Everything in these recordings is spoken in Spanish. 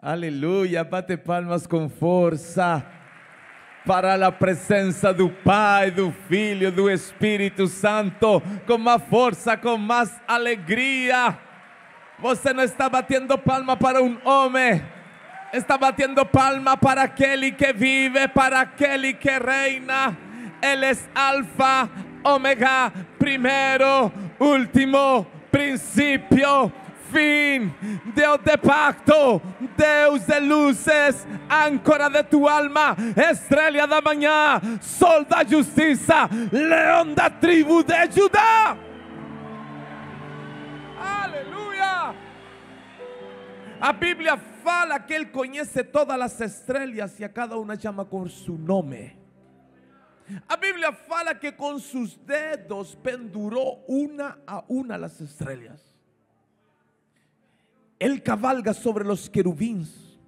Aleluia, bate palmas com força para a presença do Pai, do Filho, do Espírito Santo, com mais força, com mais alegria. Você não está batendo palma para um homem, está batendo palma para aquele que vive, para aquele que reina. Ele é Alfa, Ômega, primeiro, último, princípio fin, Deus de pacto, Deus de luces, âncora de tu alma, estrela da manhã, sol da justiça, leão da tribo de Judá. Aleluia! A Bíblia fala que Ele conhece todas as estrelas e a cada uma chama com seu nome. A Bíblia fala que com seus dedos pendurou uma a uma as estrelas. Él cabalga sobre los querubins.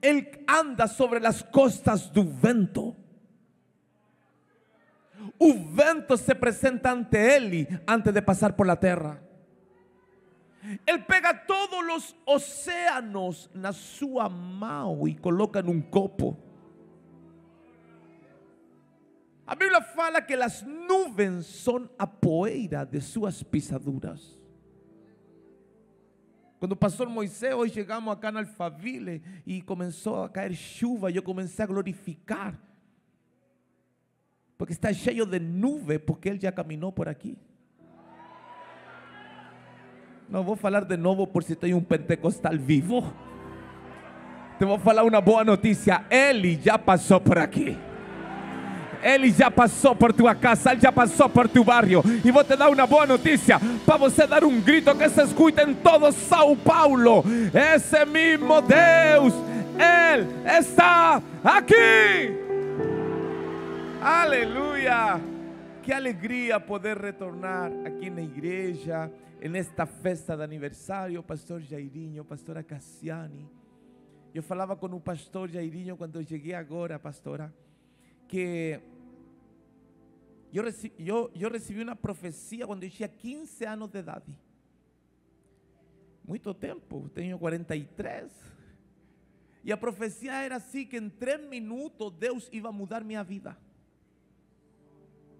Él anda sobre las costas del vento. Un vento se presenta ante él antes de pasar por la tierra. Él pega todos los océanos na sua mão y coloca en un copo. La Biblia fala que las nubes son a poeira de sus pisaduras. Quando o pastor Moisés, hoje chegamos acá no Alfaville e começou a cair chuva, eu comecei a glorificar. Porque está cheio de nuvem, porque ele já caminhou por aqui. Não vou falar de novo por se tem um pentecostal vivo. Te vou falar uma boa notícia. Ele já passou por aqui. Ele já passou por tua casa, Ele já passou por teu barrio. E vou te dar uma boa notícia para você dar um grito que se escute em todo São Paulo. Esse mesmo Deus, Ele está aqui. Aleluia. Que alegria poder retornar aqui na igreja, nesta festa de aniversário, pastor Jairinho, pastora Cassiani. Eu falava com o pastor Jairinho quando eu cheguei agora, pastora, que yo, recibí, yo, yo recibí una profecía cuando yo tenía 15 años de edad. Muito tempo, tenho 43. E a profecia era assim: que em três minutos Deus ia mudar minha vida.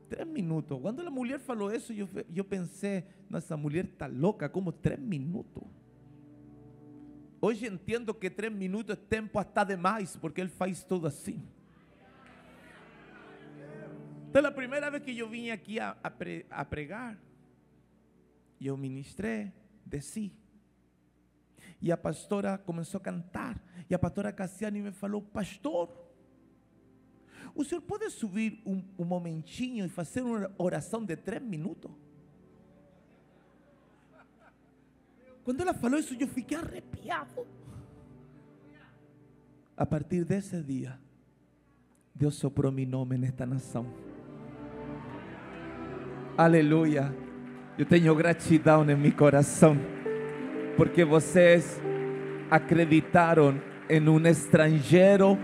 Três minutos. Quando a mulher falou isso, eu, eu pensei: nossa mulher está louca, como três minutos? Hoje entendo que três minutos é tempo até demais, porque Ele faz tudo assim. Entonces la primera vez que yo vine aquí a, a, pre, a pregar, yo ministré de sí. E a pastora começou a cantar. E a pastora Cassiane me falou: Pastor, o senhor pode subir um, um momentinho e fazer uma oração de três minutos? Quando ela falou isso, eu fiquei arrepiado. A partir desse dia, Deus soprou meu nome nesta nação. Aleluia. Eu tenho gratidão em meu coração, porque vocês acreditaram em um estrangeiro,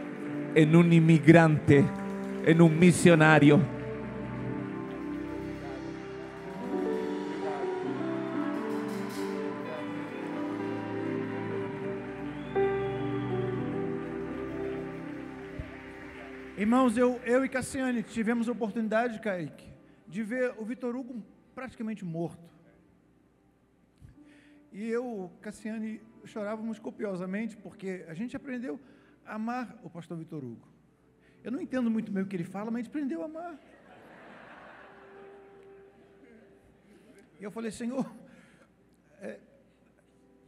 em um imigrante, em um missionário. Irmãos, eu, eu e Cassiane tivemos a oportunidade, Kaique, de ver o Vitor Hugo praticamente morto. E eu, Cassiane, chorávamos copiosamente porque a gente aprendeu a amar o pastor Vitor Hugo. Eu não entendo muito bem o que ele fala, mas a gente aprendeu a amar. E eu falei, Senhor, é,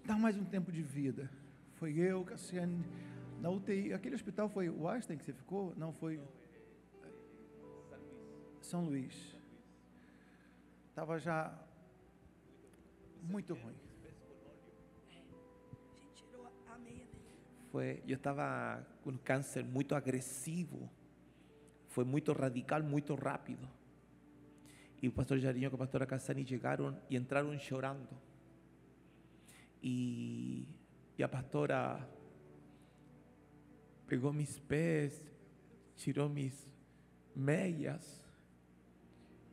dá mais um tempo de vida. Foi eu, Cassiane, na UTI. Aquele hospital foi o Einstein que você ficou? Não, foi São Luís. Estava já muito ruim. Foi, eu estava com câncer muito agressivo. Foi muito radical, muito rápido. E o pastor Jarinho com a pastora Cassani chegaram e entraram chorando. E, e a pastora pegou mis pés, tirou mis meias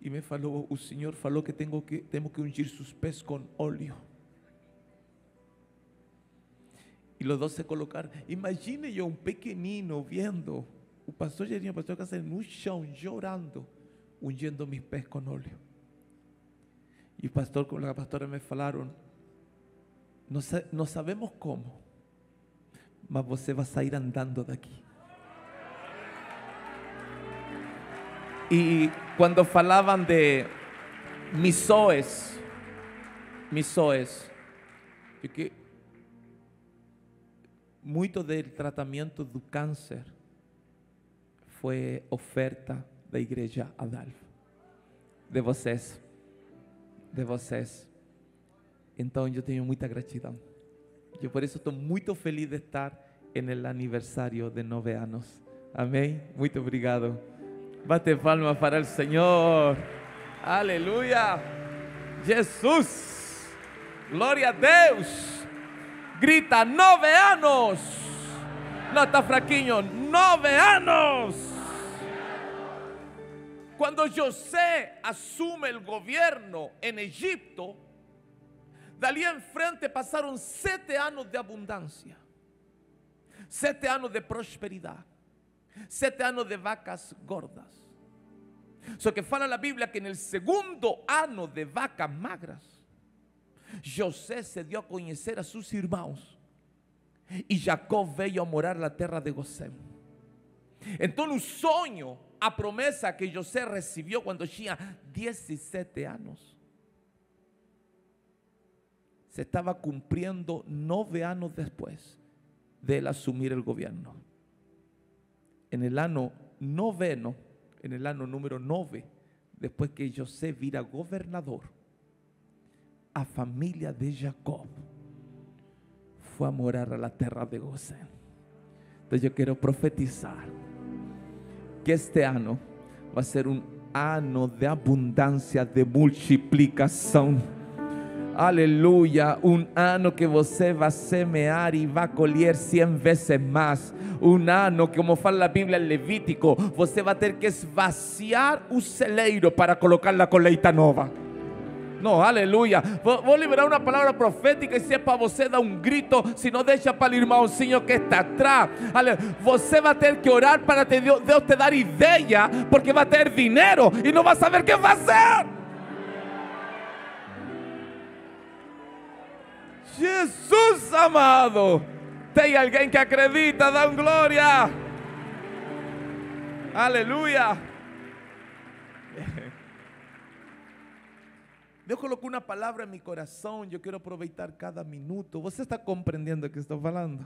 e me falou, o Senhor falou que tenho que, temos que ungir seus pés com óleo. Y los dos se colocaron. Imagine yo un pequenino viendo o pastor Gerinho, o pastor Cassandra no chão, llorando, ungindo mis pés con óleo. Y el pastor con la pastora me falaron, no, no sabemos cómo, mas você vai sair andando daqui. Y cuando falaban de misoes, misoes, porque muito del tratamento do câncer foi oferta da igreja Adalvo, de vocês, de vocês. Então eu tenho muita gratidão. Eu por isso estou muito feliz de estar no aniversário de nove anos. Amém? Muito obrigado. Bate palmas para o Senhor. Aleluia. Jesus. Glória a Deus. Grita, nove anos. Não está fraquinho, nove anos. Cuando José asume el gobierno en Egipto, de allí en frente pasaron siete años de abundancia, siete años de prosperidad, siete años de vacas gordas. So que fala la Biblia que en el segundo año de vacas magras, José se dio a conocer a sus hermanos y Jacob veio a morar la tierra de Gosén. Então, o sonho, a promessa que José recebeu quando tinha 17 anos, se estava cumpriendo nove anos depois de él assumir o governo. En el ano noveno, en el ano número nove, depois que José vira governador, a família de Jacob foi a morar a la terra de Gosén. Entonces yo quiero profetizar que este año va a ser un año de abundancia, de multiplicación. Aleluya, un año que você va a semear y va a colher 100 veces más. Un año que, como fala la Biblia en Levítico, você va a tener que esvaciar o celeiro para colocar la colheita nova. No, aleluya. Vou, vou liberar uma palavra profética e se é para você dar um grito, se não deixa para o irmãozinho que está atrás. Ale- Você vai ter que orar para Deus Deus te dar ideia, porque vai ter dinheiro e não vai saber o que fazer. Jesus amado. Tem alguém que acredita, dá um glória. Aleluia. Deus colocou uma palavra em meu coração, eu quero aproveitar cada minuto. Você está compreendendo o que estou falando?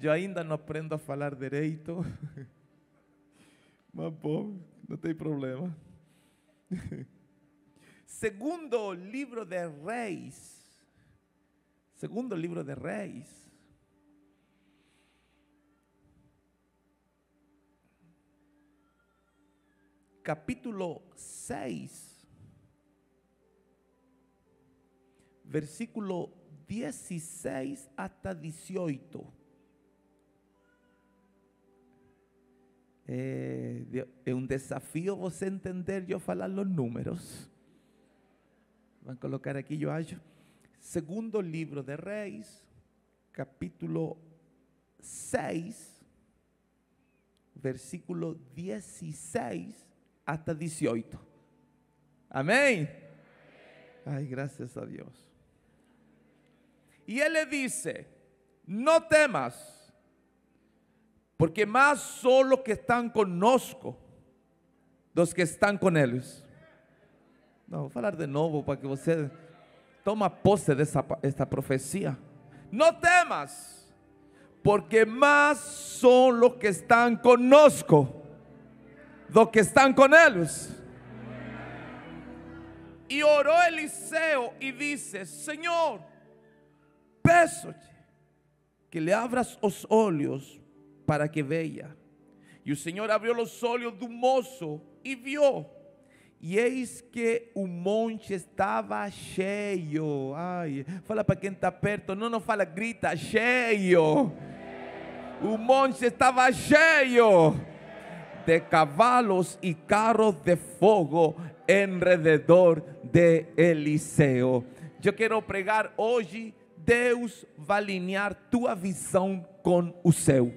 Eu ainda não aprendo a falar direito. Mas bom, não tem problema. Segundo livro de Reis. Segundo livro de Reis. Capítulo 6. versículo 16 hasta 18. É, de- é um desafio você entender eu falar os números. Vamos colocar aqui, eu acho. Segundo livro de Reis, capítulo 6, versículo 16 hasta 18. Amém? Ay, gracias a Dios. Y él le dice, no temas, porque más son los que están conosco, los que están con ellos. No, vou falar de novo para que você toma posse dessa esta profecia. No temas, porque más son los que están conosco, los que están con ellos. Y oró Eliseo y dice, Señor, peço-te que le abras os olhos para que veja. E o Senhor abriu os olhos do moço e viu. E eis que o monte estava cheio. Ai, fala para quem está perto, não, não fala, grita, cheio. O monte estava cheio de cavalos y carros de fuego alrededor de Eliseo. Yo quiero pregar hoy Deus vai alinhar tua visão com o céu.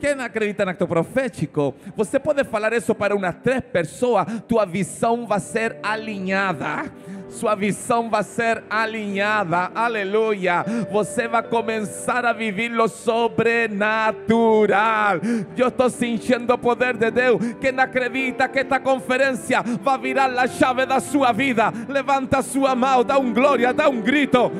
Quem acredita no acto profético? Você pode falar isso para umas três pessoas, tua visão vai ser alinhada. Sua visão vai ser alinhada, aleluia. Você vai começar a viver lo sobrenatural. Eu estou sentindo o poder de Deus. Quem acredita que esta conferência vai virar a chave da sua vida, levanta sua mão, dá um glória, dá um grito.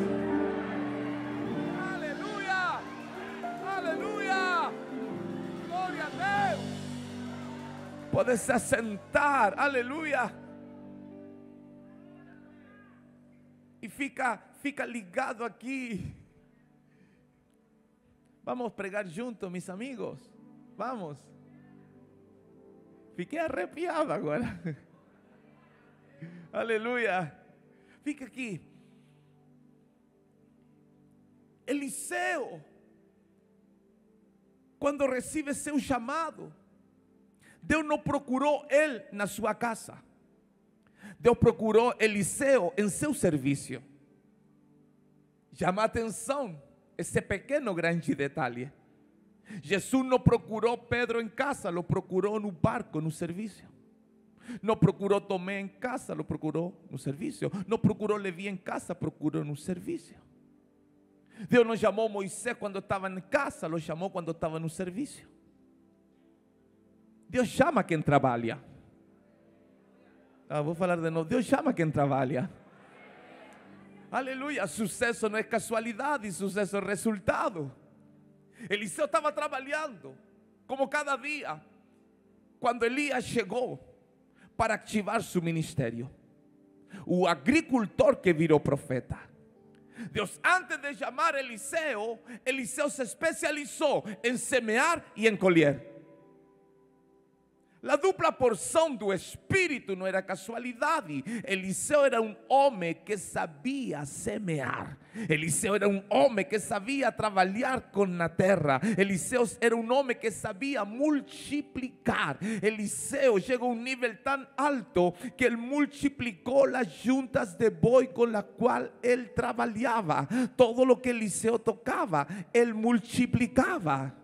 Pode se assentar, aleluia. E fica, fica ligado aqui. Vamos pregar juntos, mis amigos. Vamos. Fiquei arrepiado agora. Aleluia. Fica aqui. Eliseu, quando recebe seu chamado, Deus não procurou ele na sua casa. Deus procurou Eliseu em seu serviço. Chama atenção esse pequeno grande detalhe. Jesus não procurou Pedro em casa, lo procurou no barco, no serviço. Não procurou Tomé em casa, lo procurou no serviço. Não procurou Levi em casa, procurou no serviço. Deus não chamou Moisés quando estava em casa, lo chamou quando estava no serviço. Deus chama quem trabalha. Ah, vou falar de novo. Deus chama quem trabalha. Aleluia. Sucesso não é casualidade, sucesso é resultado. Eliseu estava trabalhando, como cada dia, quando Elias chegou para ativar seu ministério. O agricultor que virou profeta. Deus, antes de chamar Eliseu, Eliseu se especializou em semear e em colher. A dupla porção do Espírito não era casualidade. Eliseu era um homem que sabia semear. Eliseu era um homem que sabia trabalhar com a terra. Eliseu era um homem que sabia multiplicar. Eliseu chegou a um nível tão alto que ele multiplicou as juntas de boi com as quais ele trabalhava. Todo o que Eliseu tocava, ele multiplicava.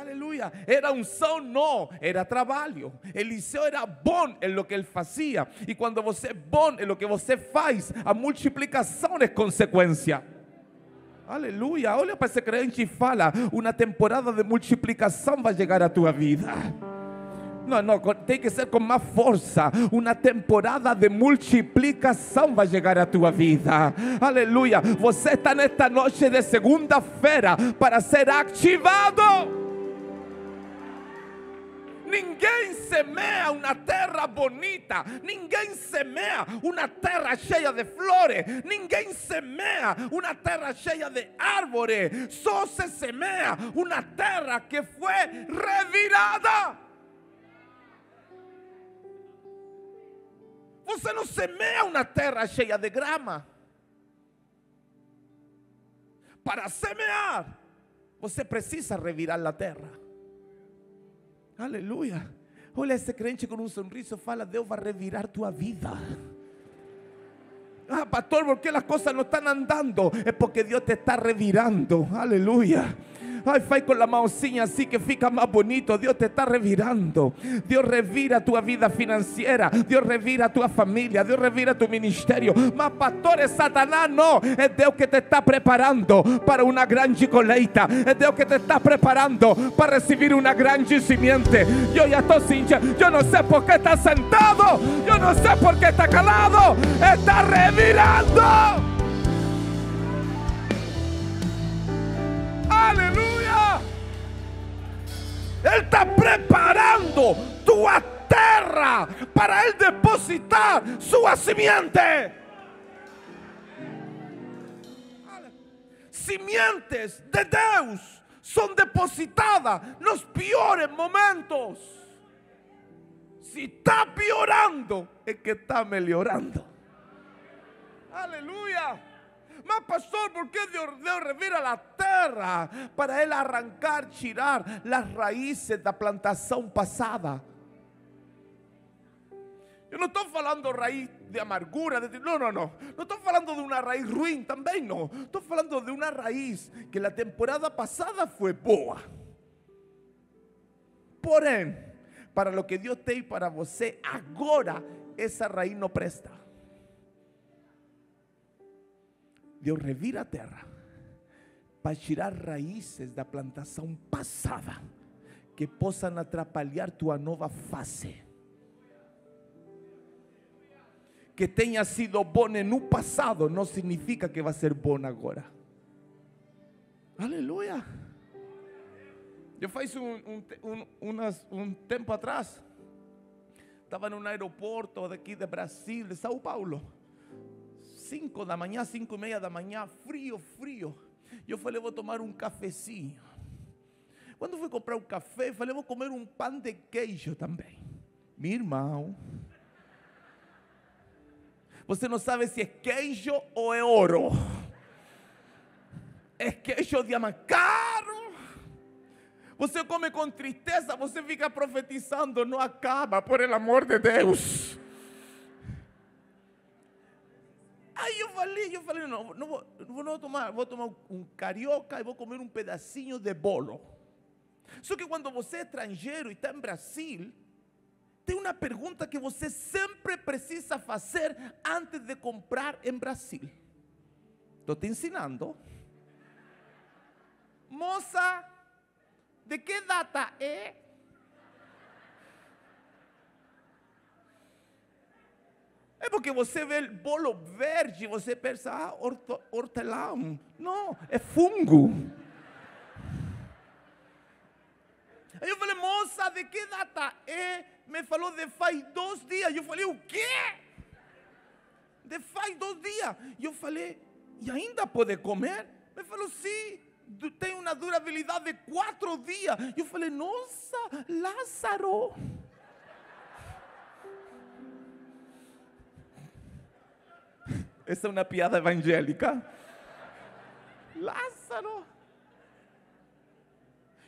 Aleluia. Era unção, não, era trabalho. Eliseu era bom em lo que ele fazia. E quando você é bom em lo que você faz, a multiplicação é consequência. Aleluia. Olha para esse crente e fala: uma temporada de multiplicação vai chegar à tua vida. Não, não, tem que ser com mais força. Uma temporada de multiplicação vai chegar à tua vida. Aleluia. Você está nesta noite de segunda-feira para ser ativado. Ninguém semeia uma terra bonita, ninguém semeia uma terra cheia de flores, ninguém semeia uma terra cheia de árvores, só se semeia uma terra que foi revirada. Você não semeia uma terra cheia de grama. Para semear, você precisa revirar a terra. Aleluia. Olha esse crente com um sorriso, fala: Deus vai revirar tua vida. Ah, pastor, ¿por qué las cosas no están andando? Es porque Dios te está revirando. Aleluya. Ay, fai con la mausinha así que fica más bonito. Dios te está revirando. Dios revira tu vida financiera. Dios revira tu familia. Dios revira tu ministerio. Mas pastor, es Satanás no. Es Dios que te está preparando para una gran colheita. Es Dios que te está preparando para recibir una gran simiente. Yo ya estoy sin Yo no sé por qué está sentado. Yo no sé por qué está calado. Está revirando. Aleluya. Él está preparando tu tierra para él depositar su simiente. Simientes de Dios son depositadas los peores momentos. Si está piorando, es que está mejorando. Aleluya. Mas pastor, ¿por qué Dios, Dios revira la terra? Para Él arrancar, tirar las raíces da plantação passada. Eu não estou falando raiz de amargura. De, no, no, no. No estoy hablando de una raíz ruin también, no. Estoy hablando de una raíz que la temporada pasada fue boa. Porém, para lo que Dios tem para você agora, essa raiz não presta. Deus revira a terra para tirar raízes da plantação passada que possam atrapalhar tua nova fase. Que tenha sido bom no passado não significa que vai ser bom agora. Aleluia. Eu faz um, um, um, um tempo atrás, estava num aeroporto daqui de Brasil, de São Paulo. 5 da manhã, 5 e meia da manhã, frio, frio. Eu falei, vou tomar um cafezinho. Quando fui comprar um café, falei, vou comer um pão de queijo também. Meu irmão, você não sabe se é queijo ou é ouro. É queijo de caro. Você come com tristeza, você fica profetizando, não acaba, por el amor de Deus. Aí eu falei, não, não vou, não vou tomar, vou tomar um carioca e vou comer um pedacinho de bolo. Só que quando você é estrangeiro e está em Brasil, tem uma pergunta que você sempre precisa fazer antes de comprar em Brasil. Estou te ensinando. Moça, de que data é? É porque você vê bolo verde, você pensa, ah, hortelão. Não, é fungo. Aí eu falei, moça, de que data é? Me falou de faz dois dias. Eu falei, o quê? De faz dois dias. Eu falei, e ainda pode comer? Me falou, sim, tem uma durabilidade de quatro dias. Eu falei, nossa, Lázaro. Essa é uma piada evangélica. Lázaro.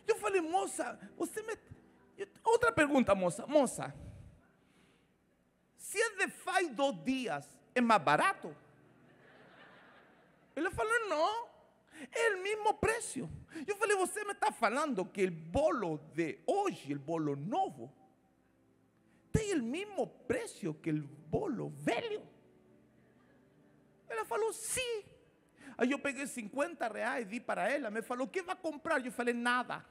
Eu falei, moça, você me. Outra pergunta, moça. Moça, se de faz dois dias, é mais barato? Ele falou, não, é o mesmo preço. Eu falei, você me está falando que o bolo de hoje, o bolo novo, tem o mesmo preço que o bolo velho? Ela falou, sim. Aí eu peguei 50 reais, di para ela, me falou, que vai comprar? Eu falei, nada.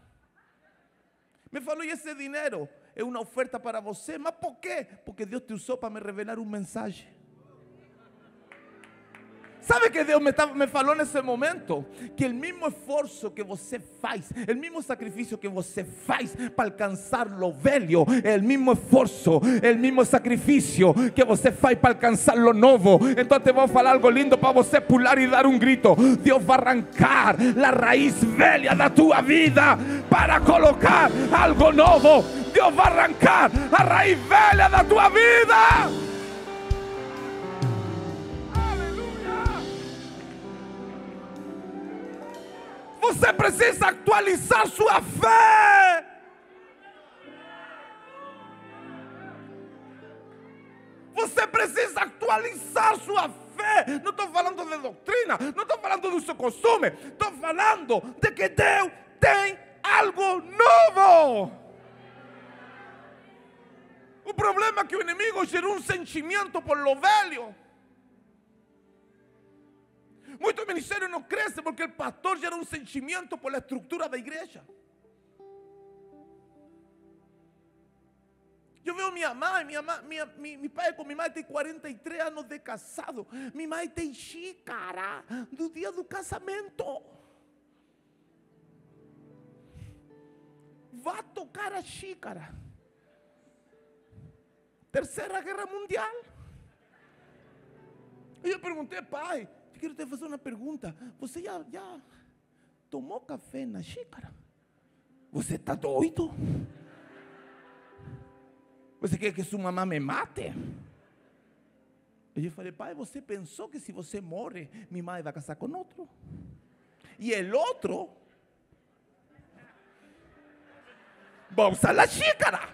Me falou, e esse dinheiro é uma oferta para você, mas por quê? Porque Deus te usou para me revelar um mensagem. Sabe que Deus me, me falou nesse momento? Que o mesmo esforço que você faz, o mesmo sacrifício que você faz para alcançar lo velho, o mesmo esforço, o mesmo sacrifício que você faz para alcançar lo novo. Então te vou falar algo lindo para você pular e dar um grito. Deus vai arrancar a raiz velha da tua vida para colocar algo novo. Deus vai arrancar a raiz velha da tua vida. Você precisa atualizar sua fé. Você precisa atualizar sua fé. Não estou falando de doutrina, não estou falando do seu costume, estou falando de que Deus tem algo novo. O problema é que o inimigo gerou um sentimento por lo velho. Muchos ministerios no crecen porque el pastor ya era un sentimiento por la estructura de la iglesia. Yo veo a mi mamá, mi, mamá, mi, mi, mi pai com minha mãe tem 43 anos de casado. Minha mãe tem xícara do dia do casamento. Vá tocar a xícara. Terceira Guerra Mundial. E eu perguntei, pai, quero te fazer uma pergunta. Você já, já tomou café na xícara? Você está doido? Você quer que sua mamãe me mate? Eu falei, pai, você pensou que se você morre, minha mãe vai casar com outro? E o outro vai usar a xícara.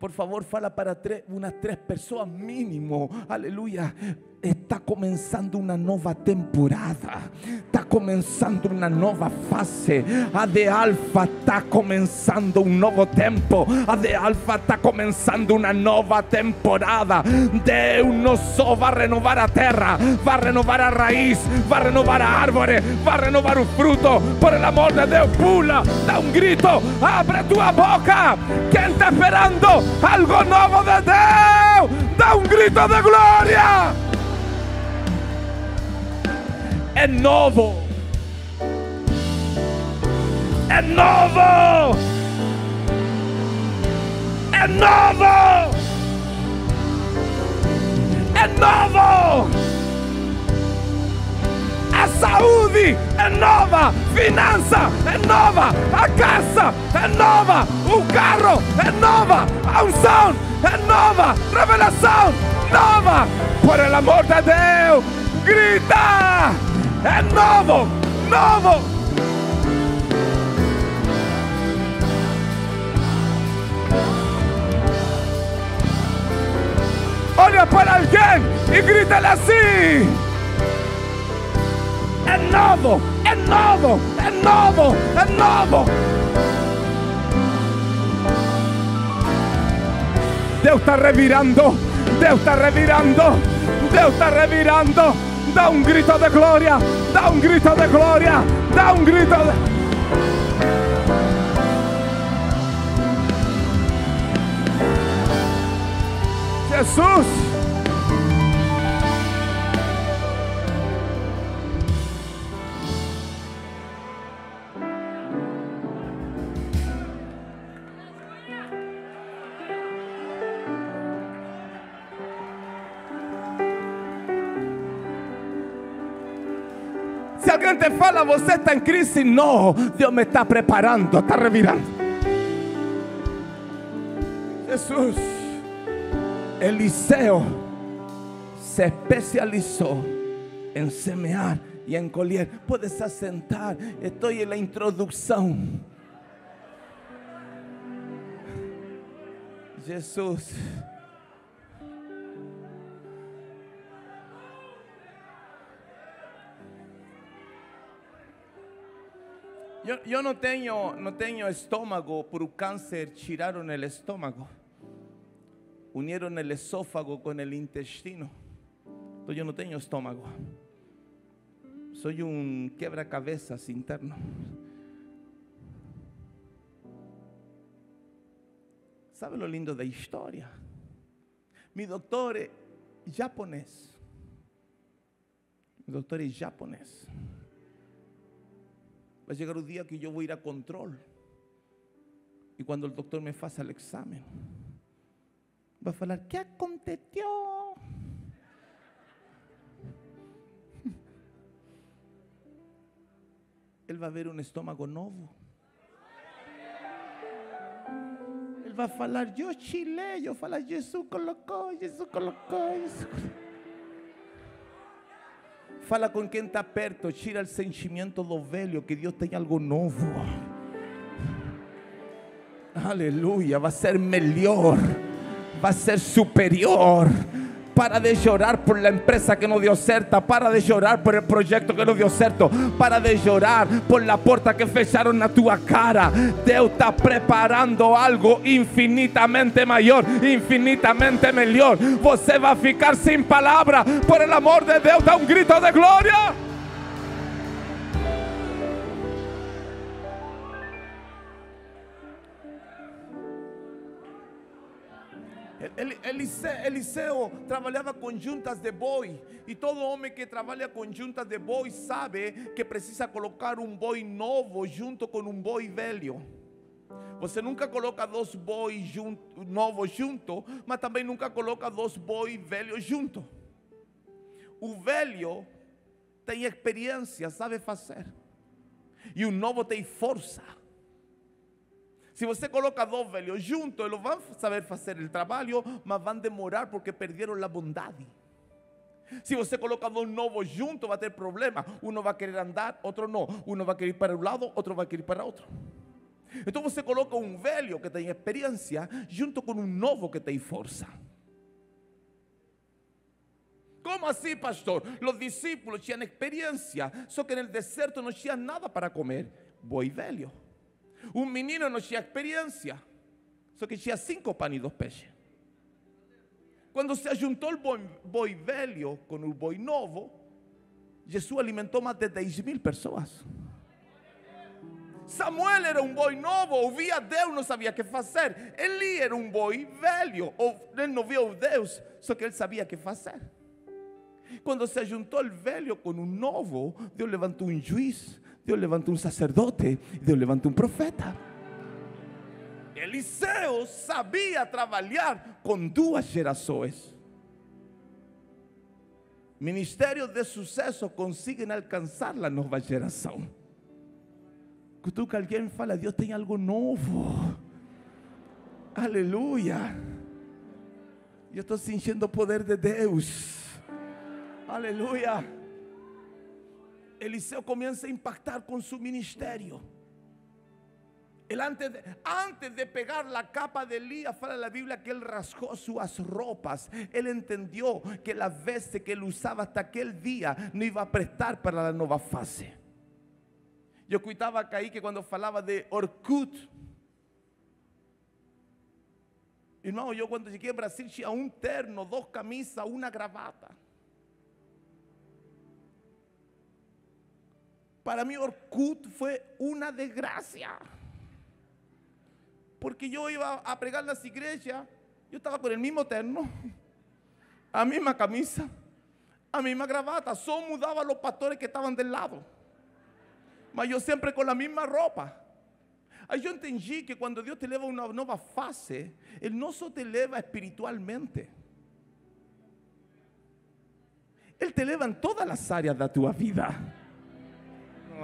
Por favor, fala para unas tres personas mínimo. Aleluya. Está comenzando una nueva temporada. Está comenzando una nueva fase. A de Alfa está comenzando un nuevo tiempo. A de Alfa está comenzando una nueva temporada. Deus no só va a renovar a tierra, va a renovar a raíz, va a renovar a árboles, va a renovar un fruto. Por el amor de Dios, pula, da un grito, abre tu boca. ¿Quién está esperando algo nuevo de Dios? Da un grito de gloria. Es nuevo. Es nuevo. Es nuevo. Es nuevo. A saúde é nova, finança é nova, a casa é nova, o carro é nova, a unção é nova, revelação nova. Por el amor de Deus, grita! É novo, novo. Olha para alguém e grita-lhe assim. É novo, é novo, é novo, é novo. Deus está revirando, Deus está revirando, Deus está revirando. Dá um grito de glória, dá um grito de glória, dá um grito de... Jesus! Se alguém te fala, você está em crise, não. Deus me está preparando, está revirando. Jesus, Eliseo se especializó en semear y en colher. Puedes asentar, estoy en la introducción. Jesús. Yo, yo no, tengo, no tengo estómago por un cáncer, tiraron el estómago. Unieron el esófago con el intestino. Entonces yo no tengo estómago. Soy un quebracabezas interno. ¿Sabe lo lindo de historia? Mi doctor es japonés. Mi doctor es japonés. Va a llegar un día que yo voy a ir a control. Y cuando el doctor me faça el examen, va a falar, ¿qué aconteció? Él va a ver un estómago nuevo. Él va a falar, yo chile, yo falar, Jesús colocó, Jesús colocó, Jesús colocou. Fala com quem está perto, tira o sentimento do velho, que Deus tem algo novo. Aleluia, vai ser melhor, vai ser superior. Para de llorar por la empresa que no dio certa. Para de llorar por el proyecto que no dio certo. Para de llorar por la puerta que fecharon a tu cara. Deus está preparando algo infinitamente maior, infinitamente melhor. Você vai ficar sem palavra. Por el amor de Deus, dá um grito de glória. El- Elise- Eliseo trabalhava com juntas de boi e todo homem que trabalha com juntas de boi sabe que precisa colocar um boi novo junto com um boi velho. Você nunca coloca dois bois jun- novos junto, mas também nunca coloca dois bois velhos junto. O velho tem experiência, sabe fazer, e o novo tem força. Se você coloca dois velhos juntos, eles vão saber fazer o trabalho, mas vão demorar porque perderam a bondade. Se você coloca dois novos juntos, vai ter problema. Um vai querer andar, outro não. Um vai querer ir para um lado, outro vai querer ir para outro. Então você coloca um velho que tem experiência junto com um novo que tem força. Como assim, pastor? Os discípulos tinham experiência, só que no deserto não tinha nada para comer. Boi velho. Um menino não tinha experiência, só que tinha cinco pães e dois peixes. Quando se juntou o boi, boi velho com o boi novo, Jesus alimentou mais de 10 mil pessoas. Samuel era um boi novo, ouvia Deus, não sabia o que fazer. Eli era um boi velho, ele não viu Deus, só que ele sabia o que fazer. Quando se juntou o velho com o novo, Deus levantou um juiz, Deus levantou um sacerdote, Deus levantou um profeta. Eliseu sabia trabalhar com duas gerações. Ministérios de sucesso conseguem alcançar a nova geração. Que alguém fala, Deus tem algo novo. Aleluia. Eu estou sentindo o poder de Deus. Aleluia. Eliseu comienza a impactar con su ministerio. Antes, de, antes de pegar la capa de Elías, fala la Biblia que él rasgó sus ropas. Él entendió que las veces que él usaba hasta aquel día no iba a prestar para la nueva fase. Yo cuitaba acá ahí que cuando falaba de Orkut, hermano, yo cuando llegué a Brasil un terno, dos camisas, una gravata. Para mí Orkut fue una desgracia. Porque yo iba a pregar las iglesias, yo estaba con el mismo terno, a misma camisa, a misma gravata. Solo mudaba a los pastores que estaban del lado. Mas yo siempre con la misma ropa. Aí eu entendi que quando Deus te leva a uma nova fase, Ele não só te leva espiritualmente, Ele te leva em todas as áreas da tua vida.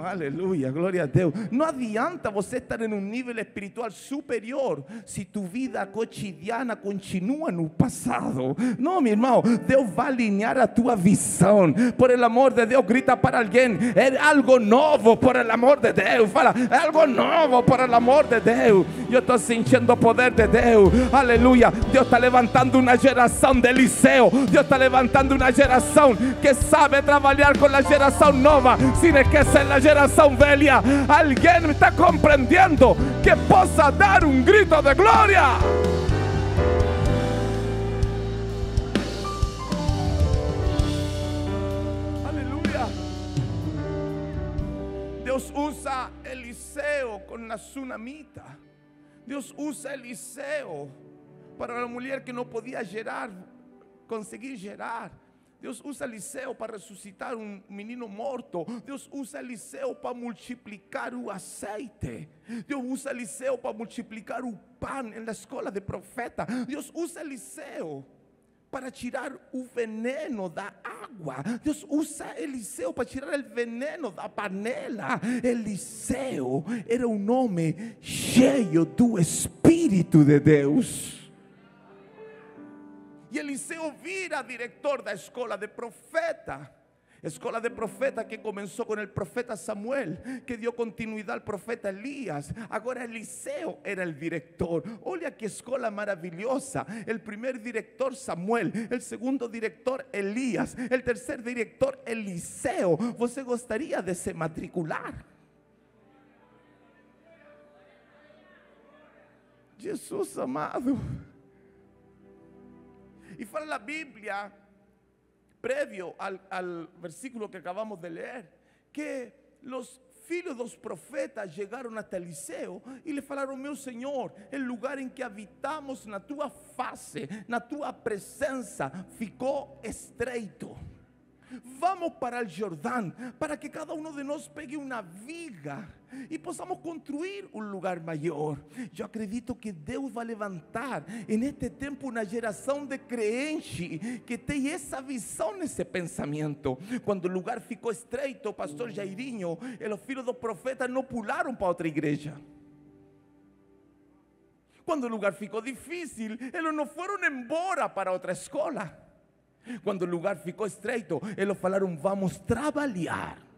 Aleluya, gloria a Dios. No adianta você estar en un nivel espiritual superior si tu vida cotidiana continúa no pasado. No, mi hermano, Dios va a alinear a tu visión. Por el amor de Dios, grita para alguien, es algo nuevo por el amor de Dios. Fala, es algo nuevo por el amor de Dios. Yo estoy sintiendo poder de Dios. Aleluya. Dios está levantando una generación de Eliseo. Dios está levantando una generación que sabe trabajar con la generación nueva sin que ser la geração velha. Alguém está compreendendo que possa dar um grito de glória. Aleluia. Deus usa Eliseu com a tsunamita. Deus usa Eliseu para a mulher que não podia gerar, conseguir gerar. Deus usa Eliseu para ressuscitar um menino morto. Deus usa Eliseu para multiplicar o azeite. Deus usa Eliseu para multiplicar o pão na escola de profeta. Deus usa Eliseu para tirar o veneno da água. Deus usa Eliseu para tirar o veneno da panela. Eliseu era um nome cheio do Espírito de Deus. E Eliseu vira diretor da escola de profeta. Escola de profeta que começou com o profeta Samuel, que deu continuidade ao profeta Elias. Agora Eliseu era o diretor. Olha que escola maravilhosa. O primeiro diretor Samuel, o segundo diretor Elias, o terceiro diretor Eliseu. Você gostaria de se matricular? Jesus amado. Y fala la Biblia, previo al, al versículo que acabamos de leer, que los filhos dos profetas chegaram até Eliseu e lhe falaram: Meu Senhor, o lugar em que habitamos na tua face, na tua presença, ficou estreito. Vamos para o Jordão para que cada um de nós pegue uma viga e possamos construir um lugar maior. Eu acredito que Deus vai levantar neste tempo uma geração de crentes que tem essa visão, esse pensamento. Quando o lugar ficou estreito, pastor Jairinho os filhos do profeta não pularam para outra igreja. Quando o lugar ficou difícil, eles não foram embora para outra escola. Quando o lugar ficou estreito, eles falaram: Vamos trabalhar.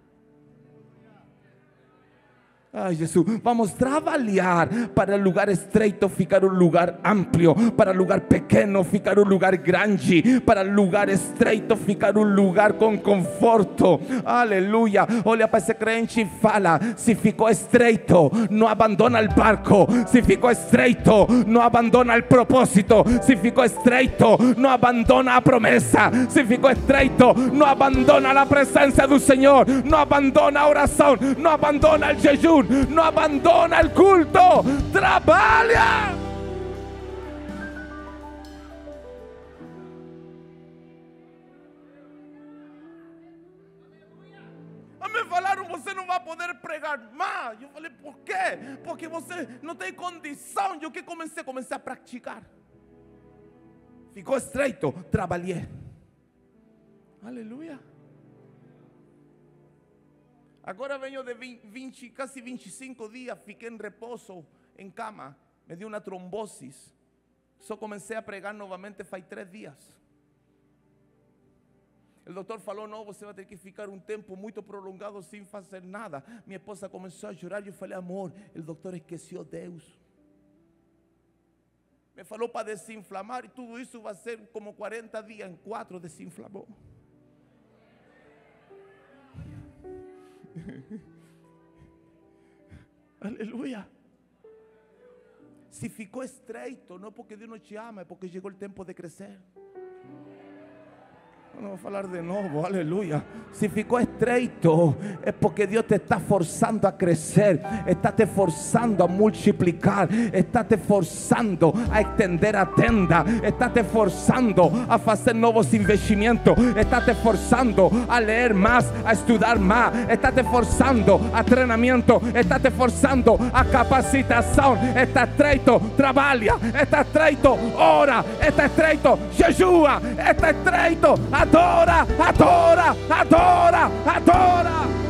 Ai, Jesus, vamos trabalhar para lugar estreito ficar um lugar amplo, para lugar pequeno ficar um lugar grande, para lugar estreito ficar um lugar com conforto. Aleluia. Olha para esse crente e fala: se ficou estreito, não abandona o barco. Se ficou estreito, não abandona o propósito. Se ficou estreito, não abandona a promessa. Se ficou estreito, não abandona a presença do Senhor. Não abandona a oração. Não abandona o jejum. No abandona el culto. Trabaja. me falaram, você não vai poder pregar mais. Eu falei, por quê? Porque você não tem condição. Eu que comecei, comecei a praticar. Ficou estreito, trabalhei. Aleluia. Agora venho de 20, casi 25 días, fiquei en reposo, en cama, me dio una trombosis. Só comecei a pregar novamente faz três dias. O doutor falou: não, você vai ter que ficar um tempo muito prolongado sem fazer nada. Minha esposa começou a chorar e eu falei: amor, o doutor esqueceu Deus. Me falou para desinflamar e tudo isso vai ser como 40 dias, em quatro desinflamou. Aleluia. Se ficou estreito, não porque Deus não te ama, é porque chegou o tempo de crescer. Vamos a falar de nuevo, aleluya. Si ficou estreito, es porque Dios te está forzando a crecer, está te forzando a multiplicar, está te forzando a extender a tenda, está te forzando a hacer nuevos investimentos, está te forzando a leer más, a estudiar más, está te forzando a entrenamiento, está te forzando a capacitación, está estreito, trabaja, está estreito, ora, está estreito, jejua, está estreito, adora, adora, adora, adora.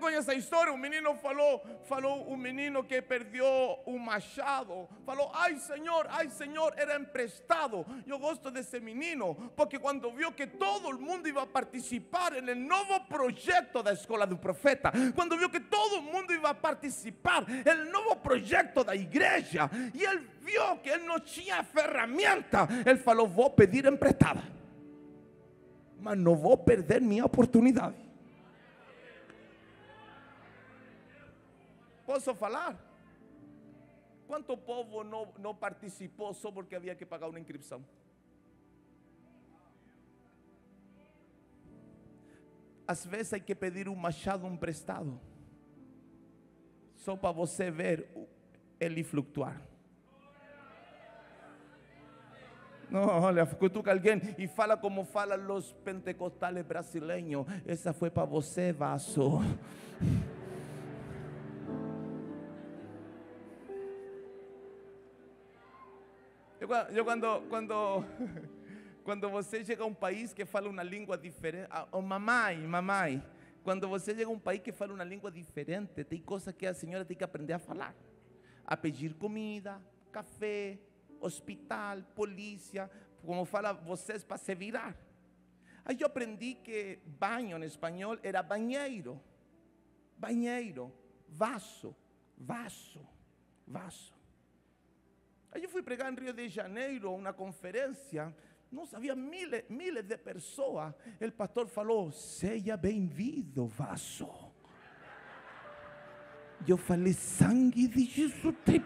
Conhece a história? O menino falou, falou o menino que perdeu um machado. Falou, ai Senhor, ai Senhor, era emprestado. Eu gosto desse menino, porque quando viu que todo mundo ia participar no novo projeto da escola do profeta, quando viu que todo mundo ia participar no novo projeto da igreja, e ele viu que ele não tinha ferramenta, ele falou: Vou pedir emprestada, mas não vou perder minha oportunidade. Posso falar? Quanto povo não, não participou só porque havia que pagar uma inscrição? Às vezes há que pedir um machado emprestado, só para você ver ele flutuar. Não, olha, cutuca alguém e fala como falam os pentecostales brasileiros. Essa foi para você, vaso. Eu quando, quando, quando você chega a um país que fala uma língua diferente, oh, mamãe, mamãe, quando você chega a um país que fala uma língua diferente, tem coisas que a senhora tem que aprender a falar, a pedir comida, café, hospital, polícia, como fala vocês para se virar. Aí eu aprendi que banho em espanhol era banheiro, banheiro, vaso, vaso, vaso. Aí eu fui pregar em Rio de Janeiro, uma conferência. Nossa, havia miles, miles de pessoas. O pastor falou: Seja bem-vindo, vaso. Eu falei: Sangue de Jesus poder.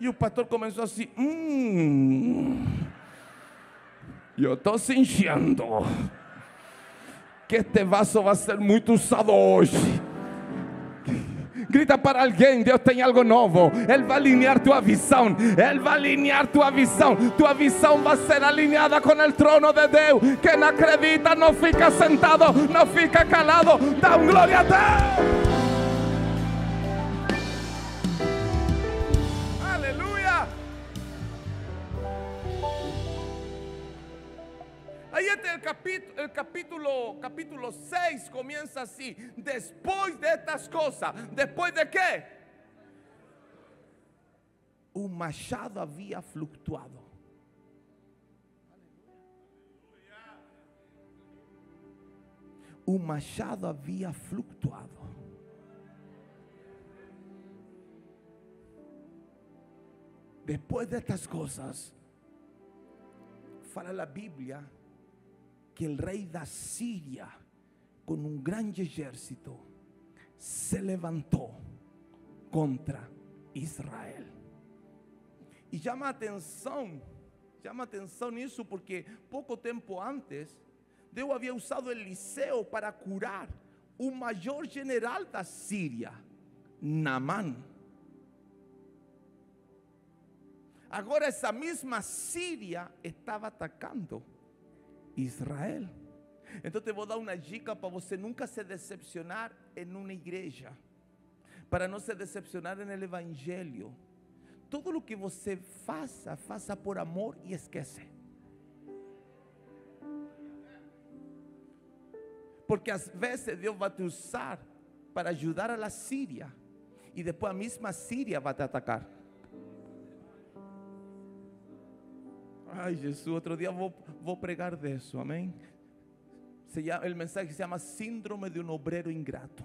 E o pastor começou assim: Hum, eu estou sentindo que este vaso vai ser muito usado hoje. Grita para alguém, Deus tem algo novo. Ele vai alinhar tua visão. Ele vai alinhar tua visão. Tua visão vai ser alinhada com o trono de Deus. Quem acredita não fica sentado, não fica calado. Dá um glória a Deus. El capítulo, capítulo, capítulo 6 comienza así. Después de estas cosas, ¿después de qué? Un machado había fluctuado. Un machado había fluctuado. Después de estas cosas, fala la Biblia que el rey de Asiria, con un gran ejército, se levantó contra Israel. Y llama atención, llama atención eso porque poco tiempo antes, Dios había usado Eliseo para curar un mayor general de Siria, Namán. Agora essa mesma Síria estava atacando Israel. Então te vou dar uma dica para você nunca se decepcionar em uma igreja, para não se decepcionar no evangelho. Todo o que você faça, faça por amor e esquece. Porque às vezes Deus vai te usar para ajudar a la Síria e depois a mesma Síria vai te atacar. Ay Jesús, otro día voy, a pregar de amén. Se llama, el mensaje se llama síndrome de un obrero ingrato.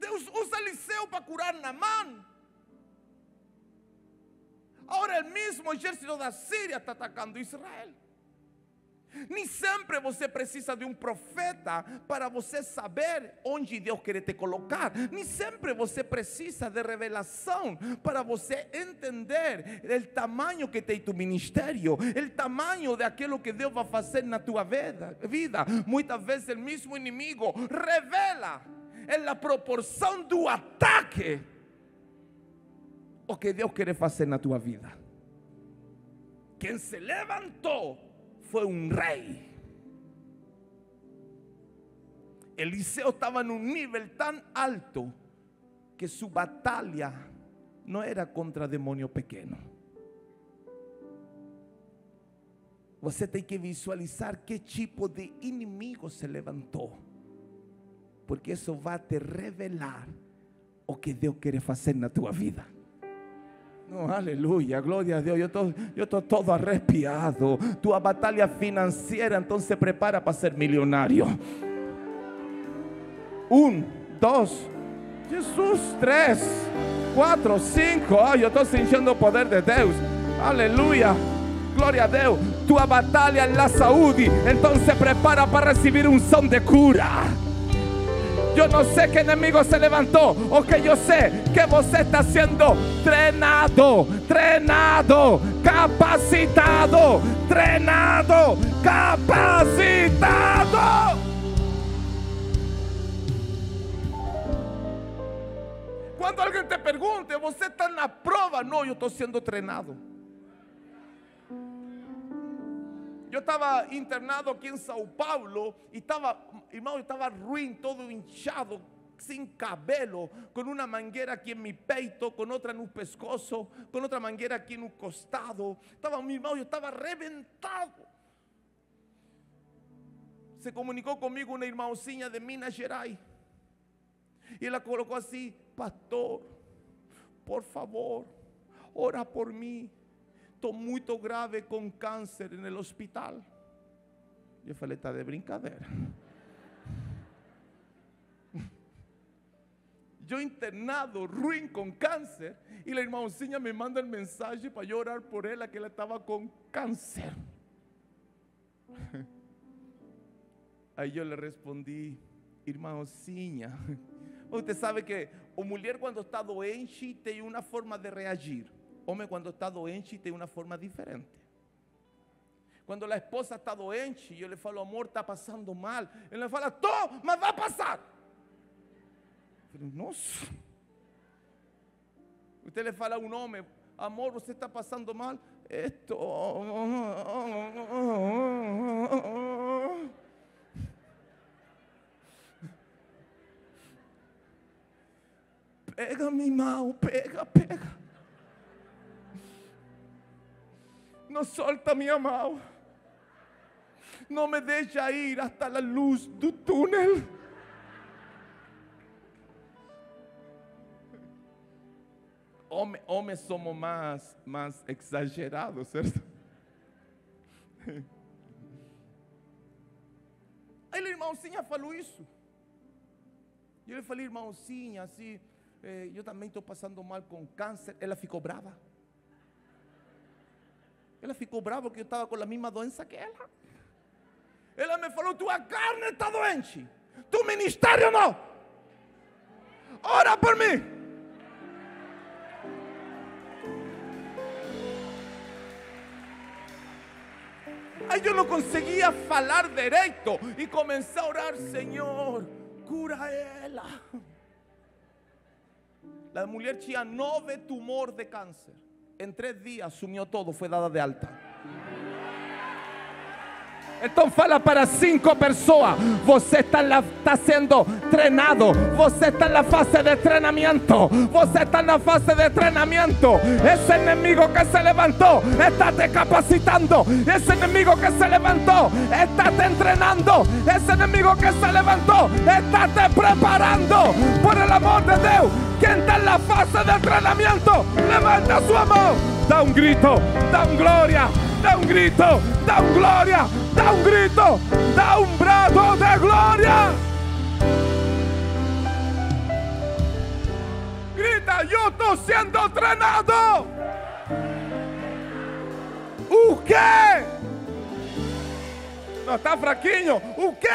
Dios usa Eliseo para curar Namán. Ahora el mismo ejército de Asiria está atacando Israel. Nem sempre você precisa de um profeta para você saber onde Deus quer te colocar. Nem sempre você precisa de revelação para você entender o tamanho que tem tu ministério, o tamanho daquilo que Deus vai fazer na tua vida. Muitas vezes o mesmo inimigo revela em la proporção do ataque o que Deus quer fazer na tua vida. Quem se levantou fue un rey. Eliseo estaba en un nivel tan alto que su batalla no era contra demonio pequeño. Você tem que visualizar qué tipo de inimigo se levantó. Porque eso va a te revelar o que Dios quiere hacer en tu vida. No, aleluya, gloria a Dios. Yo estoy, yo todo arrepiado. Tu batalla financiera entonces prepara para ser millonario. Un, dos, Jesús, tres, cuatro, cinco. Ay, yo estoy sintiendo poder de Dios. Aleluya. Gloria a Dios. Tu batalla en la salud. Entonces prepara para recibir un son de cura. Yo no sé qué enemigo se levantó o que yo sé que vos está siendo trenado, trenado, capacitado, trenado, capacitado. Cuando alguien te pregunte, ¿vos está en la prueba? No, yo estoy siendo trenado. Yo estaba internado aquí en Sao Paulo y estaba, hermano, estaba ruin, todo hinchado, sin cabello, con una manguera aquí en mi peito, con otra en un pescozo, con otra manguera aquí en un costado. Estaba, mi hermano, yo estaba reventado. Se comunicó conmigo una hermanocinha de Minas Gerais. Y la colocó así, pastor, por favor, ora por mí muy grave con cáncer en el hospital. Yo falei, está de brincadeira. Yo internado, ruin con cáncer, y la hermanocinha me manda el mensaje para yo orar por ella que ella estaba con cáncer. Ahí yo le respondí, hermanocinha, usted sabe que o mujer cuando está doente tiene una forma de reagir. Homem, quando está doente, tem uma forma diferente. Quando a esposa está doente, eu lhe falo, amor, está passando mal. Ele fala, tô, mas vai passar. Eu falo, nossa. Você lhe fala a um homem, amor, você está passando mal? Estou. Pega, meu irmão, pega, pega. No solta mi amado. No me deja ir hasta la luz del túnel. Homem, homens somos mais, mais exagerados, certo? Aí a irmãozinha falou isso. E eu falei, irmãozinha, assim, eh, eu também estou passando mal com câncer. Ela ficou brava. Ela ficou brava porque eu estava com a mesma doença que ela. Ela me falou, tua carne está doente. Tu ministério não. Ora por mim. Aí eu não conseguia falar direito e comecei a orar, Senhor, cura ela. A mulher tinha nove tumores de câncer. Em três dias sumiu todo, foi dada de alta. Então fala para cinco pessoas. Você está, está sendo treinado. Você está na fase de treinamento. Você está na fase de treinamento. Esse inimigo que se levantou está te capacitando. Esse inimigo que se levantou está te entrenando. Esse inimigo que se levantou está te preparando. Por el amor de Deus. Quem está na fase de treinamento, levanta sua mão. Dá um grito. Dá um glória. Dá um grito. Dá um glória. Dá um grito. Dá um brado de glória. Grita, eu estou sendo treinado. O quê? Não está fraquinho? O quê?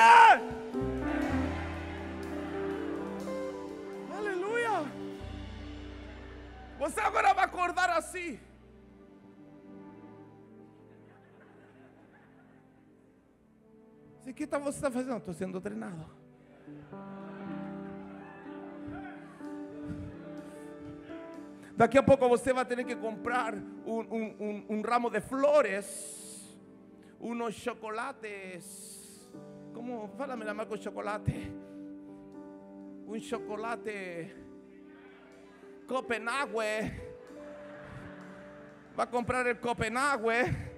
Aleluia. Você agora vai acordar assim. Tá, você está fazendo? Estou sendo treinado. Daqui a pouco você vai ter que comprar um ramo de flores, unos chocolates. Como? Fálame la marca chocolate. Un chocolate Copenhague. Va a comprar el Copenhague.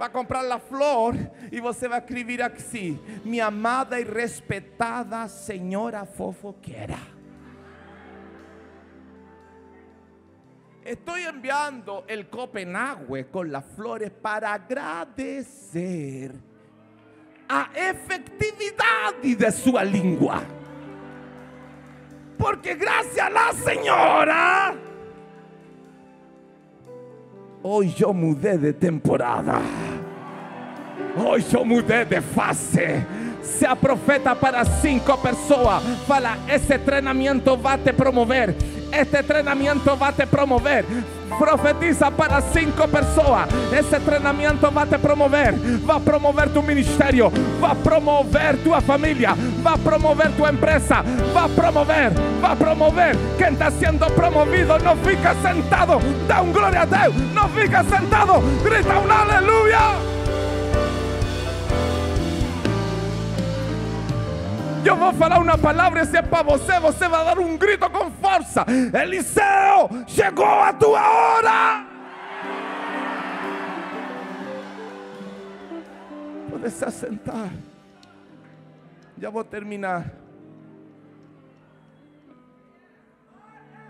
Va a comprar la flor y você vai escrever assim: Minha amada e respeitada senhora fofoqueira. Estoy enviando el Copenhague con las flores para agradecer a efectividad de su lengua. Porque gracias a la señora, hoy yo mudé de temporada. Hoy yo mudé de fase. Sea profeta para cinco personas. Fala, ese entrenamiento va a te promover. Este entrenamiento va a te promover. Profetiza para cinco personas. Ese entrenamiento va a te promover. Va a promover tu ministerio. Va a promover tu familia. Va a promover tu empresa. Va a promover. Va a promover. Quien está siendo promovido no fica sentado. Da un gloria a Dios. No fica sentado. Grita un aleluya. Eu vou falar uma palavra e se é para você, você vai dar um grito com força. Eliseu, chegou a tua hora. Pode se assentar. Já vou terminar.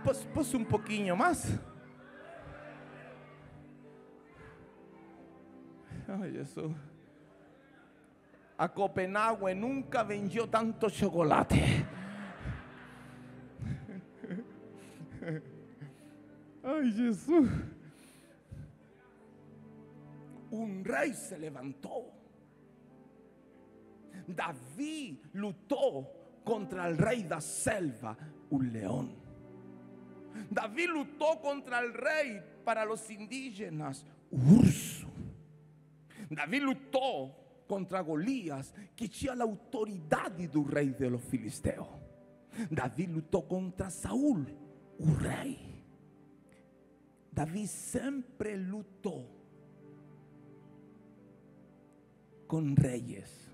Posso, posso um pouquinho mais? Ai, Jesus. A Copenhague nunca vendió tanto chocolate. Ay, Jesús. Un rey se levantó. David luchó contra el rey da selva, un león. David luchó contra el rey para los indígenas, un urso. David luchó contra Golías, que tinha a autoridade do rei de los filisteus. Davi lutou contra Saul, o rei. Davi sempre lutou com reis,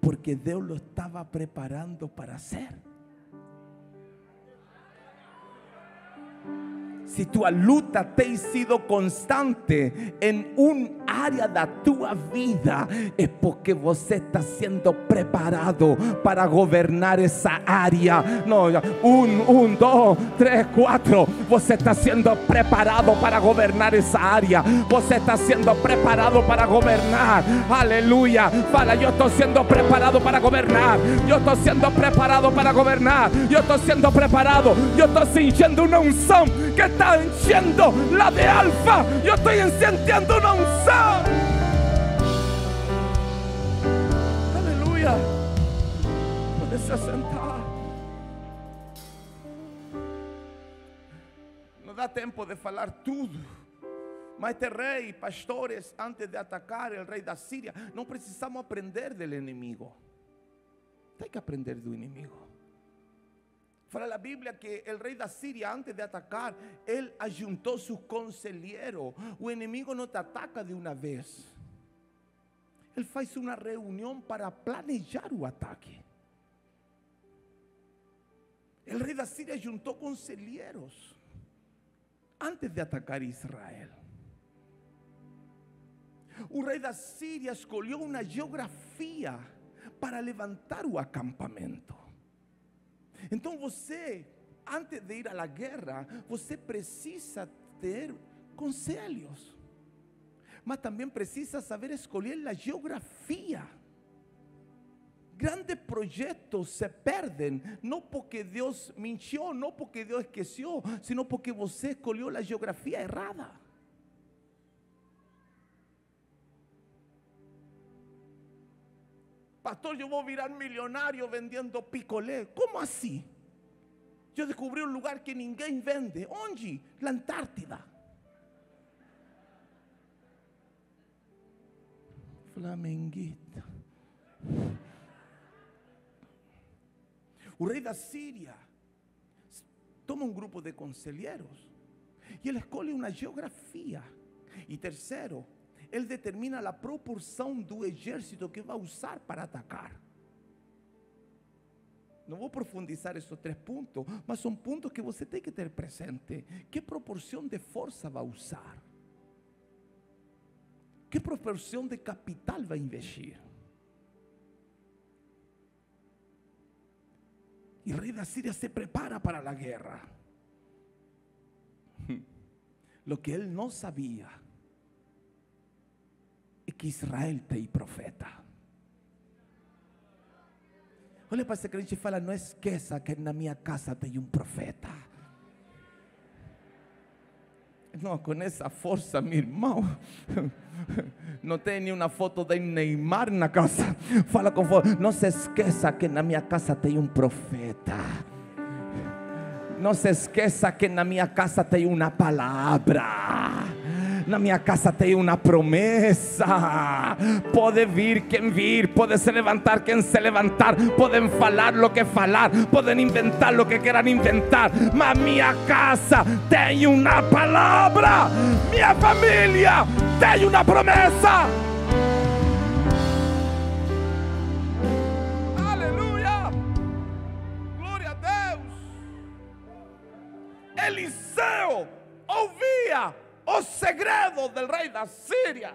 porque Deus lo estava preparando para ser. Si tu luta tem sido constante em um área da tua vida, é porque você está sendo preparado para governar essa área. Não, um, um, dois, três, quatro. Você está sendo preparado para governar essa área. Você está sendo preparado para governar. Aleluia. Fala, eu estou sendo preparado para governar. Eu estou sendo preparado para governar. Eu estou sendo preparado. Eu estou sentindo uma unção que está enchendo la de alfa. Yo estoy encendiendo una unción. Aleluya. Puedes sentar. No dá tempo de falar tudo. Mas este rei, pastores, antes de atacar el rei da Síria, não precisamos aprender del inimigo. Tem que aprender do inimigo. Fala la Biblia que el rey de Asiria, antes de atacar, él ajuntó sus conselheiros. O inimigo no te ataca de una vez. Él hace una reunión para planejar o ataque. El rey de Asiria juntó conselheiros antes de atacar Israel. O rei da Síria escolheu uma geografia para levantar o acampamento. Então você, antes de ir à guerra, você precisa ter conselhos. Mas também precisa saber escolher a geografia. Grandes projetos se perdem, não porque Deus mentiu, não porque Deus esqueceu, sino porque você escolheu a geografia errada. Pastor, yo voy a virar millonario vendiendo picolé. ¿Cómo así? Yo descubrí un lugar que ninguém vende. ¿Onde? La Antártida. Flamenguita. O rei da Síria toma um grupo de conselheiros e ele escolhe uma geografia. E terceiro, ele determina a proporção do exército que vai usar para atacar. Não vou profundizar esses três pontos, mas são pontos que você tem que ter presente. Que proporção de força vai usar? Que proporção de capital vai investir? E o rei da Síria se prepara para a guerra. Lo que ele não sabia que Israel tem profeta. Olha para esse crente e fala: Não esqueça que na minha casa tem um profeta. Não, com essa força, meu irmão. Não tem nenhuma foto de Neymar na casa. Fala com força. Não se esqueça que na minha casa tem um profeta. Não se esqueça que na minha casa tem uma palavra. Na minha casa tem uma promessa. Pode vir quem vir, pode se levantar quem se levantar, podem falar o que falar, podem inventar o que queiram inventar, mas minha casa tem uma palavra, minha família tem uma promessa. Ouvia os segredos del rei da Síria.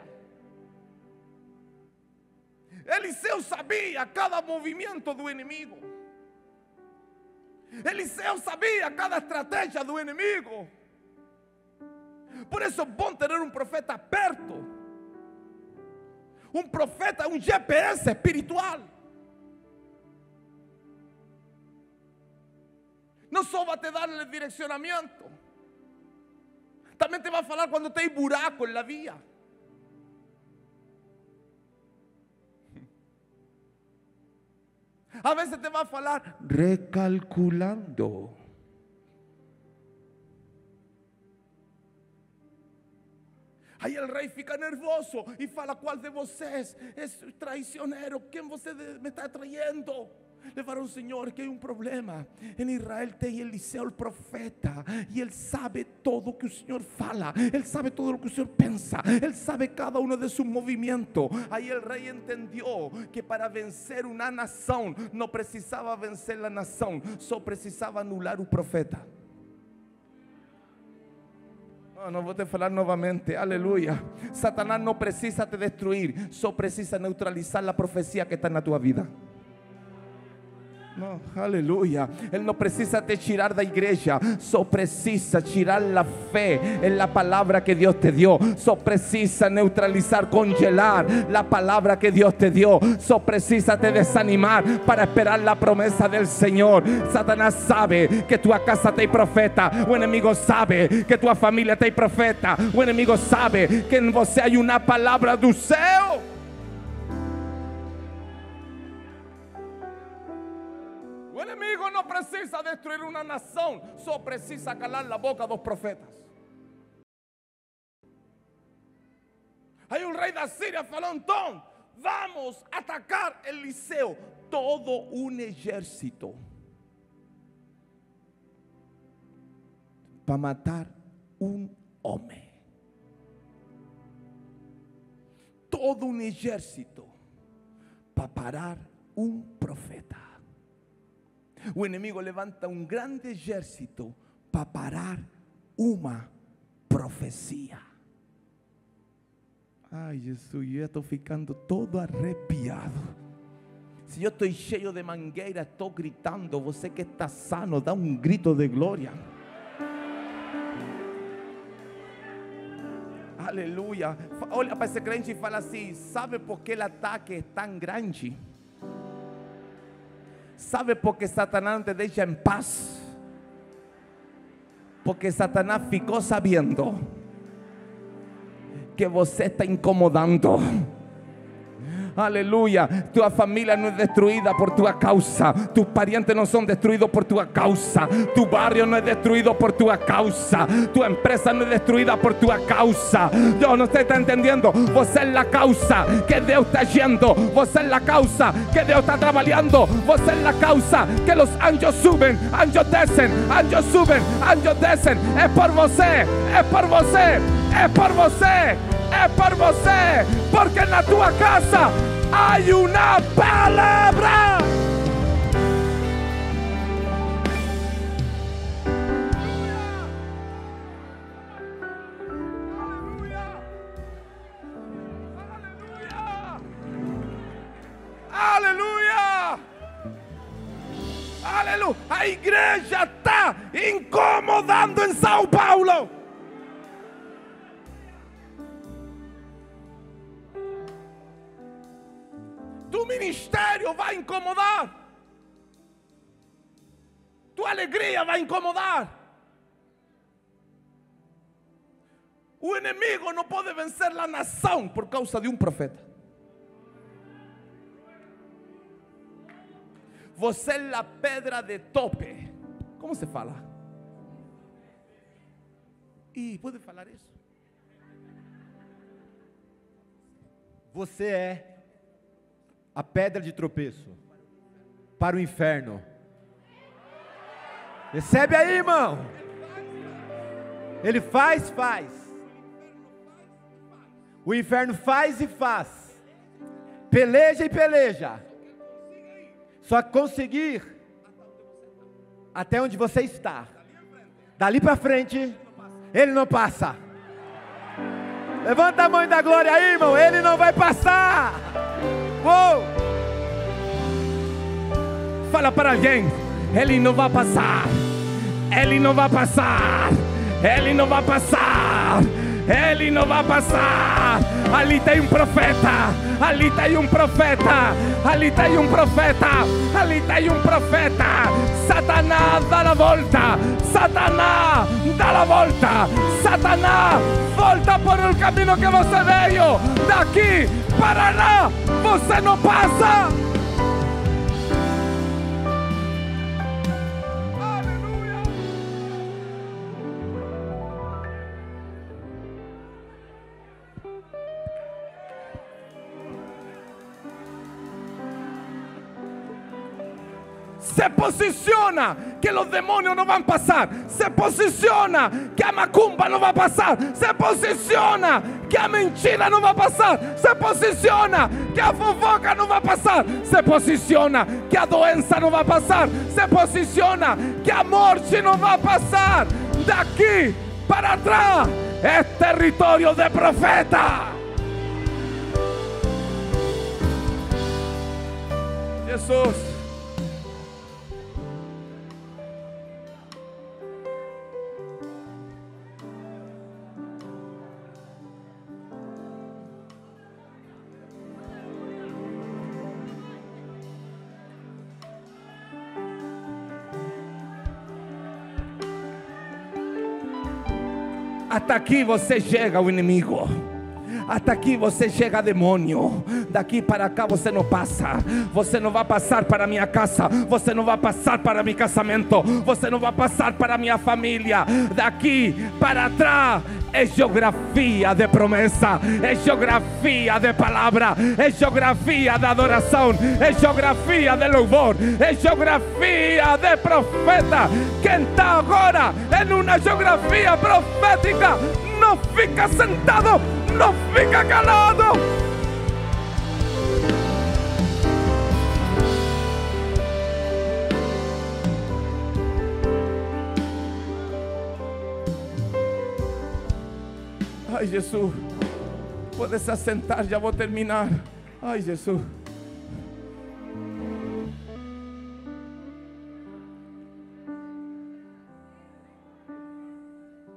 Eliseu sabia cada movimento do inimigo. Eliseu sabia cada estratégia do inimigo. Por isso é bom ter um profeta perto. Um profeta, um GPS espiritual. Não só vai te dar o direcionamento, também te vai falar quando tem buraco na via. A vezes te vai falar recalculando. Aí o rei fica nervoso e fala: Qual de vocês é traicioneiro? Quem você me está traindo? Levaram, Senhor, que hay um problema. Em Israel tem Eliseu, o profeta, e ele sabe todo o que o Senhor fala, ele sabe todo o que o Senhor pensa, ele sabe cada um de seus movimentos. Aí o rei entendeu que para vencer uma nação não precisava vencer a nação, só precisava anular o profeta. No, no voy a hablar nuevamente. Aleluya. Satanás no precisa te destruir, solo precisa neutralizar la profecía que está en tu vida. No, aleluya. Él no precisa te tirar da igreja, só precisa tirar la fe en la palabra que Dios te dio. Só precisa neutralizar, congelar la palabra que Dios te dio. Só precisa te desanimar para esperar la promesa del Señor. Satanás sabe que tu casa tem profeta. O enemigo sabe que tu familia tem profeta. O enemigo sabe que en você hay una palabra do céu. Precisa destruir una nación, solo precisa calar la boca dos profetas. Hay un rey de Siria, Falón Vamos a atacar Eliseo. Todo un ejército. Para matar un hombre. Todo un ejército para parar un profeta. O inimigo levanta um grande exército para parar uma profecia. Ai, Jesus, eu estou ficando todo arrepiado. Se eu estou cheio de mangueira, estou gritando. Você que está sano, dá um grito de glória. Aleluia. Olha para esse crente e fala assim: sabe por que o ataque é tão grande? ¿Sabe por qué Satanás te deja en paz? Porque Satanás ficou sabiendo que você está incomodando. Aleluya. Tu familia no es destruida por tu causa. Tus parientes no son destruidos por tu causa. Tu barrio no es destruido por tu causa. Tu empresa no es destruida por tu causa. Dios no está entendiendo. Vos es la causa que Dios está yendo. Vos es la causa que Dios está trabajando. Vos es la causa que los ángeles suben, ángeles descen, ángeles suben, ángeles descen. Es por vos, es por vos, es por vos. Es por você, porque na tua casa hay una palabra. Aleluia! Aleluia! A igreja está incomodando em São Paulo. Tu ministerio va a incomodar. Tu alegría va a incomodar. Un enemigo no puede vencer la nación por causa de un profeta. Você es la pedra de tope. ¿Cómo se fala? Y puede falar eso. Você é a pedra de tropeço para o inferno. Recebe aí, irmão. Ele faz, faz. O inferno faz e faz. Peleja e peleja. Só conseguir até onde você está. Dali para frente, ele não passa. Levanta a mão da glória aí, irmão. Ele não vai passar. Fala para alguém, ele não vai passar. Ele não vai passar. Ele não vai passar. Ele não vai passar. Ali tem um profeta. Ali tem um profeta. Ali tem um profeta. Ali tem um profeta. Satanás dá a volta. Satanás dá a volta. Satanás volta por o caminho que você veio. Daqui para lá você não passa. Se posiciona que los demonios no van a pasar, se posiciona que a macumba no va a pasar, se posiciona que a mentira no va a pasar, se posiciona que a fofoca no va a pasar, se posiciona que a doença no va a pasar, se posiciona que a morte no va a pasar. De aquí para atrás es territorio de profeta. Jesús. Hasta aqui você chega, o inimigo. Hasta aqui você chega, demônio. Daqui para cá você não passa. Você não vai passar para minha casa. Você não vai passar para meu casamento. Você não vai passar para minha família. Daqui para trás é geografia de promessa, é geografia de palavra, é geografia de adoração, é geografia de louvor, é geografia de profeta. Quem está agora em uma geografia profética não fica sentado, não fica calado. Ay, Jesús. Puedes asentar, ya voy a terminar. Ay, Jesús.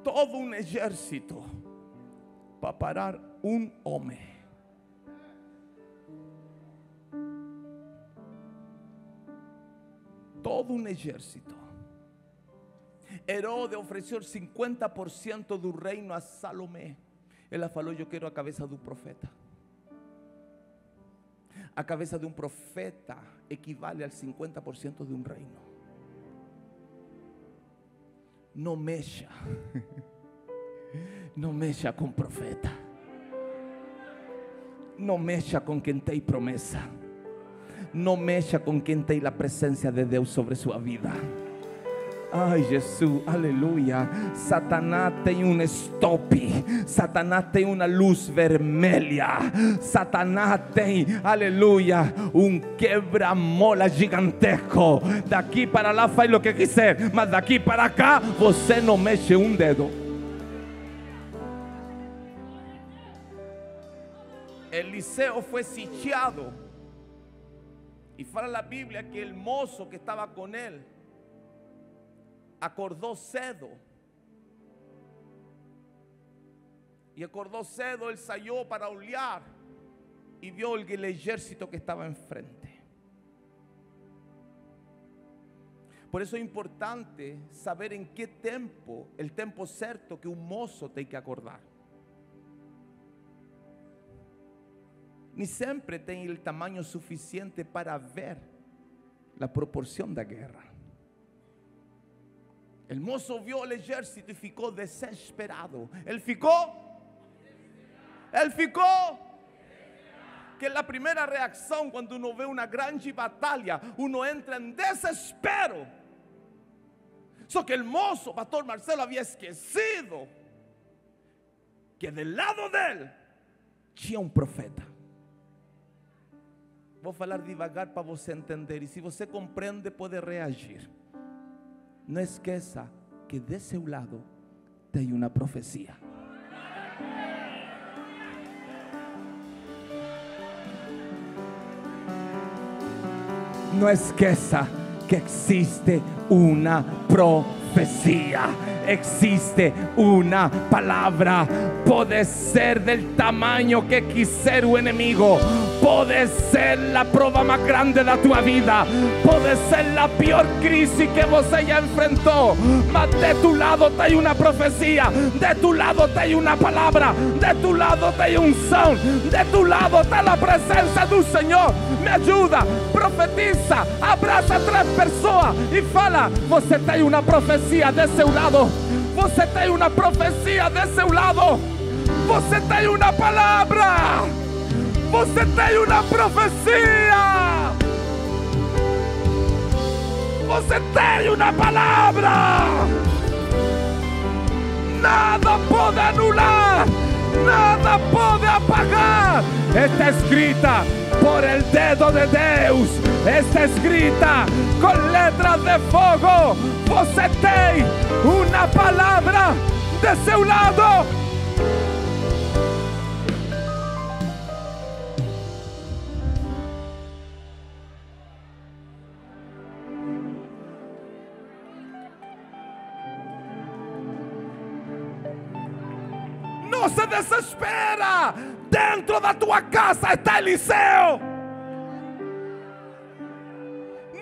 Todo un ejército para parar un hombre. Todo un ejército. Herodes ofreció el 50% del reino a Salomé. Él falou: Eu quero a cabeça do profeta. A cabeça de um profeta equivale al 50% de um reino. Não mexa. Não mexa com profeta. Não mexa com quem tem promessa. Não mexa com quem tem a presença de Deus sobre sua vida. Ai, Jesus, aleluia. Satanás tem um stop. Satanás tem uma luz vermelha. Satanás tem, aleluia, um quebra-mola gigantesco. Daqui para lá faz o que quiser, mas daqui para cá você não mexe um dedo. Eliseo foi sitiado. E fala a Bíblia que o moço que estava com ele acordó cedo. Y acordó cedo, él salió para olear y vio el, ejército que estaba enfrente. Por eso es importante saber en qué tiempo, el tiempo cierto que un mozo tiene que acordar. Ni siempre tiene el tamaño suficiente para ver la proporción de la guerra. El mozo vio el ejército y ficó desesperado. Él ficó. Él ficó. Que la primera reacción cuando uno ve una gran batalla, uno entra en desespero. Eso que el mozo, pastor Marcelo, había esquecido que del lado de él tinha un profeta. Vou falar devagar para você entender. E se você compreende, pode reagir. No esqueça que de seu lado tem uma profecia. No esqueça que existe uma profecia. Existe una palabra. Puede ser del tamaño que quisiera un enemigo. Puede ser la prueba más grande de tu vida. Puede ser la peor crisis que vos ya enfrentó. Mas de tu lado hay una profecía. De tu lado hay una palabra. De tu lado hay un son. De tu lado está la presencia del Señor. Me ayuda, profetiza, abraza a tres personas y fala. Você tem una profecía de seu lado. Você tem una profecía de seu lado. Você tem una palabra. Uma profecia. Você tem uma palavra. Nada pode anular. Nada pode apagar. Está escrita por el dedo de Deus. Está escrita com letras de fogo. Você tem uma palavra de seu lado. Desespera. Dentro da tua casa está Eliseo.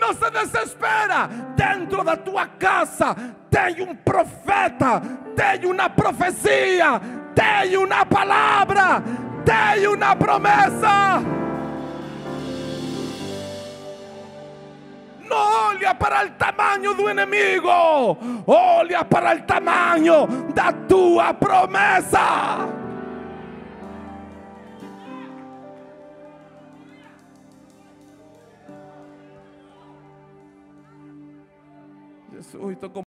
Não se desespera. Dentro da tua casa tem um profeta, tem uma profecia, tem uma palavra, tem uma promessa. Não olha para o tamanho do inimigo, olha para o tamanho da tua promessa. Jesus, estou com